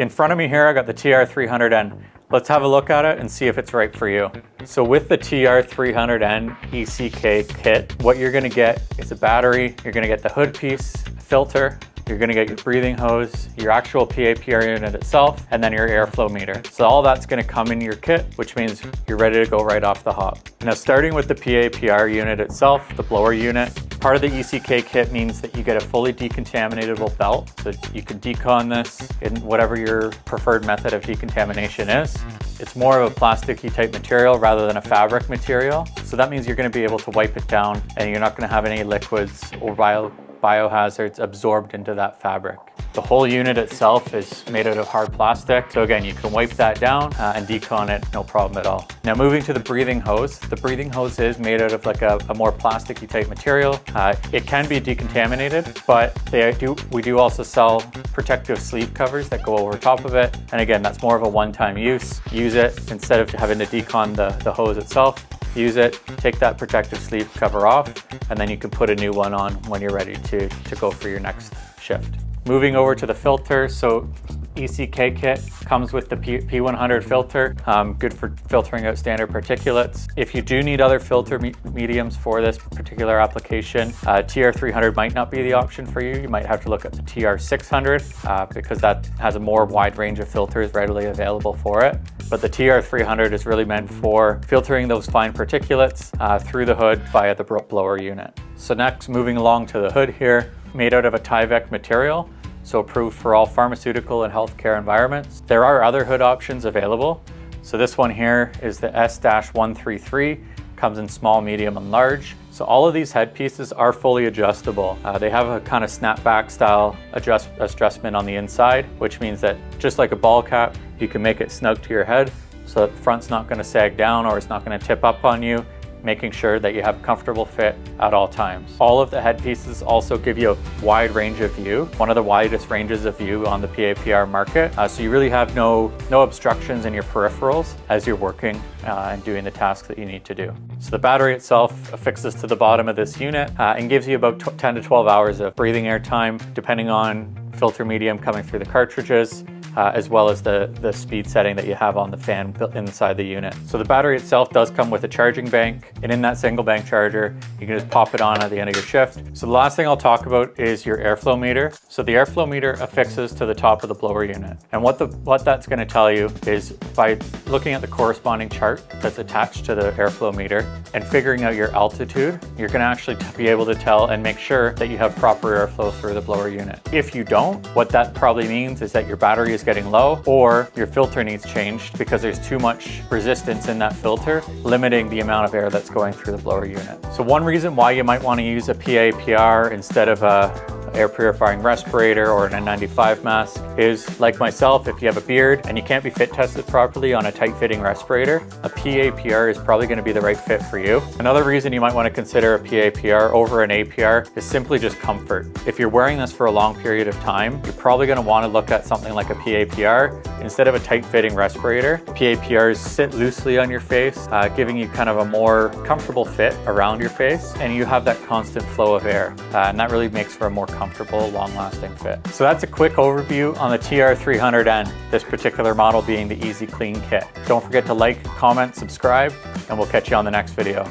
In front of me here, I got the TR300N. Let's have a look at it and see if it's right for you. So with the TR300N ECK kit, what you're gonna get is a battery, you're gonna get the hood piece, filter, you're gonna get your breathing hose, your actual PAPR unit itself, and then your airflow meter. So all that's gonna come in your kit, which means you're ready to go right off the hop. Now starting with the PAPR unit itself, the blower unit, part of the ECK kit means that you get a fully decontaminatable belt. So you can decon this in whatever your preferred method of decontamination is. It's more of a plasticky type material rather than a fabric material. So that means you're gonna be able to wipe it down and you're not gonna have any liquids or bio biohazards absorbed into that fabric. The whole unit itself is made out of hard plastic. So again, you can wipe that down uh, and decon it, no problem at all. Now moving to the breathing hose. The breathing hose is made out of like a, a more plasticky type material. Uh, it can be decontaminated, but do, we do also sell protective sleeve covers that go over top of it. And again, that's more of a one-time use. Use it instead of having to decon the, the hose itself use it, take that protective sleeve cover off, and then you can put a new one on when you're ready to, to go for your next shift. Moving over to the filter, so ECK kit comes with the P 100 filter, um, good for filtering out standard particulates. If you do need other filter me mediums for this particular application, uh, TR300 might not be the option for you. You might have to look at the TR600 uh, because that has a more wide range of filters readily available for it. But the TR300 is really meant for filtering those fine particulates uh, through the hood via the blower unit. So next, moving along to the hood here, made out of a Tyvek material so approved for all pharmaceutical and healthcare environments. There are other hood options available. So this one here is the S-133, comes in small, medium, and large. So all of these headpieces are fully adjustable. Uh, they have a kind of snapback style adjust adjustment on the inside, which means that just like a ball cap, you can make it snug to your head so that the front's not gonna sag down or it's not gonna tip up on you making sure that you have comfortable fit at all times. All of the headpieces also give you a wide range of view, one of the widest ranges of view on the PAPR market. Uh, so you really have no, no obstructions in your peripherals as you're working uh, and doing the tasks that you need to do. So the battery itself affixes to the bottom of this unit uh, and gives you about 10 to 12 hours of breathing air time, depending on filter medium coming through the cartridges uh, as well as the, the speed setting that you have on the fan inside the unit. So the battery itself does come with a charging bank and in that single bank charger, you can just pop it on at the end of your shift. So the last thing I'll talk about is your airflow meter. So the airflow meter affixes to the top of the blower unit. And what, the, what that's gonna tell you is by looking at the corresponding chart that's attached to the airflow meter and figuring out your altitude, you're gonna actually be able to tell and make sure that you have proper airflow through the blower unit. If you don't, what that probably means is that your battery is is getting low or your filter needs changed because there's too much resistance in that filter, limiting the amount of air that's going through the blower unit. So one reason why you might want to use a PAPR instead of a air purifying respirator or an N95 mask is like myself, if you have a beard and you can't be fit tested properly on a tight fitting respirator, a PAPR is probably gonna be the right fit for you. Another reason you might wanna consider a PAPR over an APR is simply just comfort. If you're wearing this for a long period of time, you're probably gonna wanna look at something like a PAPR instead of a tight fitting respirator. PAPRs sit loosely on your face, uh, giving you kind of a more comfortable fit around your face, and you have that constant flow of air. Uh, and that really makes for a more comfortable, long-lasting fit. So that's a quick overview on the TR300N, this particular model being the Easy Clean Kit. Don't forget to like, comment, subscribe, and we'll catch you on the next video.